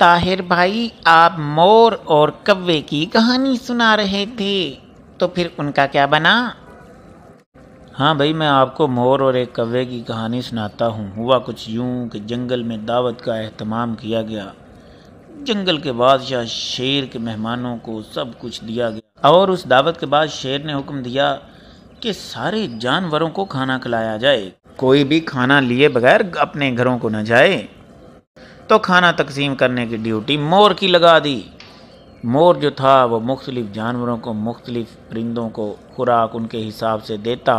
ताहिर भाई, आप मोर और कव्वे की कहानी सुना रहे थे तो फिर उनका क्या बना? हाँ भाई, मैं आपको मोर और एक कव्वे की कहानी सुनाता हूँ। हुआ कुछ यूँ कि जंगल में दावत का अहतमाम किया गया। जंगल के बादशाह, शेर के मेहमानों को सब कुछ दिया गया और उस दावत के बाद शेर ने हुक्म दिया कि सारे जानवरों को खाना खिलाया जाए। कोई भी खाना लिए बगैर अपने घरों को न जाए। तो खाना तकसीम करने की ड्यूटी मोर की लगा दी। मोर जो था, वो मुख्तलिफ़ जानवरों को, मुख्तलिफ़ परिंदों को खुराक उनके हिसाब से देता।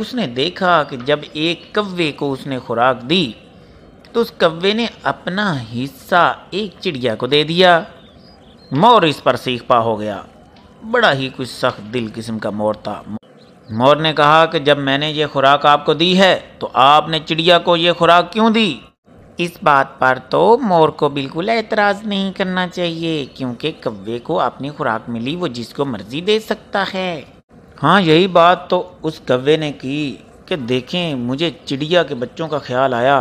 उसने देखा कि जब एक कव्वे को उसने खुराक दी तो उस कव्वे ने अपना हिस्सा एक चिड़िया को दे दिया। मोर इस पर सीख पा हो गया। बड़ा ही कुछ सख्त दिल किस्म का मोर था। मोर ने कहा कि जब मैंने ये खुराक आपको दी है तो आपने चिड़िया को ये खुराक क्यों दी? इस बात पर तो मोर को बिल्कुल एतराज़ नहीं करना चाहिए, क्योंकि कव्वे को अपनी खुराक मिली, वो जिसको मर्ज़ी दे सकता है। हाँ यही बात तो उस कव्वे ने की कि देखें, मुझे चिड़िया के बच्चों का ख्याल आया,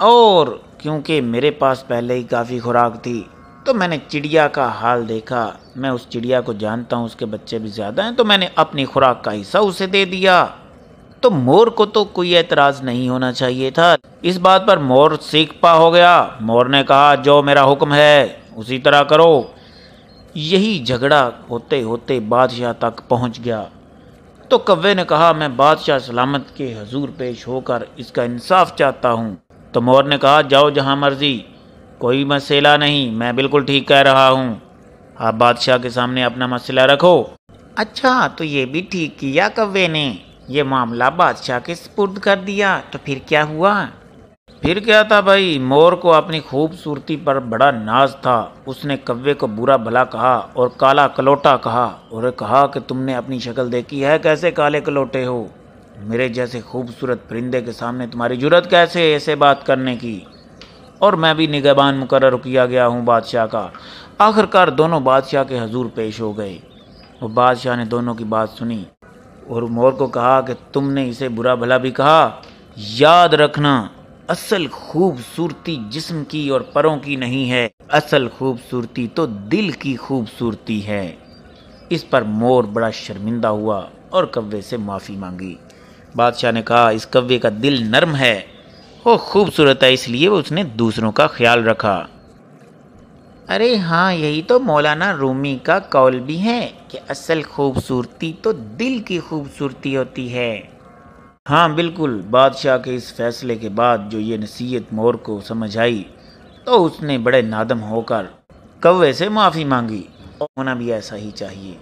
और क्योंकि मेरे पास पहले ही काफ़ी खुराक थी तो मैंने चिड़िया का हाल देखा। मैं उस चिड़िया को जानता हूँ, उसके बच्चे भी ज़्यादा हैं तो मैंने अपनी खुराक का हिस्सा उसे दे दिया। तो मोर को तो कोई एतराज़ नहीं होना चाहिए था। इस बात पर मोर सीख पा हो गया। मोर ने कहा, जो मेरा हुक्म है, उसी तरह करो। यही झगड़ा होते होते बादशाह तक पहुँच गया। तो कव्वे ने कहा, मैं बादशाह सलामत के हजूर पेश होकर इसका इंसाफ चाहता हूँ। तो मोर ने कहा, जाओ जहाँ मर्ज़ी। कोई मसला नहीं, मैं बिल्कुल ठीक कह रहा हूँ। आप बादशाह के सामने अपना मसला रखो। अच्छा तो ये भी ठीक किया कव्वे ने। ये मामला बादशाह के स्पुर्द कर दिया तो फिर क्या हुआ? फिर क्या था भाई? मोर को अपनी खूबसूरती पर बड़ा नाज था। उसने कव्वे को बुरा भला कहा और काला कलोटा कहा और कहा कि तुमने अपनी शक्ल देखी है, कैसे काले कलोटे हो? मेरे जैसे खूबसूरत परिंदे के सामने तुम्हारी ज़रूरत कैसे ऐसे बात करने की? और मैं भी निगहबान मुकर किया गया हूँ बादशाह का। आखिरकार दोनों बादशाह के हजूर पेश हो गए। और बादशाह ने दोनों की बात सुनी। और मोर को कहा कि तुमने इसे बुरा भला भी कहा। याद रखना, असल खूबसूरती जिस्म की और परों की नहीं है। असल खूबसूरती तो दिल की खूबसूरती है। इस पर मोर बड़ा शर्मिंदा हुआ और कव्वे से माफ़ी मांगी। बादशाह ने कहा, इस कव्वे का दिल नरम है। वो खूबसूरत है, इसलिए वो उसने दूसरों का ख्याल रखा। अरे हाँ यही तो मौलाना रूमी का कौल भी है कि असल खूबसूरती तो दिल की खूबसूरती होती है। हाँ बिल्कुल, बादशाह के इस फैसले के बाद जो ये नसीहत मोर को समझ आई तो उसने बड़े नादम होकर कौवे से माफ़ी मांगी। और होना भी ऐसा ही चाहिए।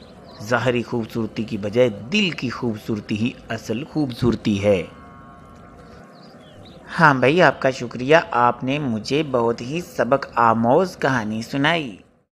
ज़ाहरी खूबसूरती की बजाय दिल की खूबसूरती ही असल खूबसूरती है। हाँ भाई आपका शुक्रिया। आपने मुझे बहुत ही सबक आमोज कहानी सुनाई।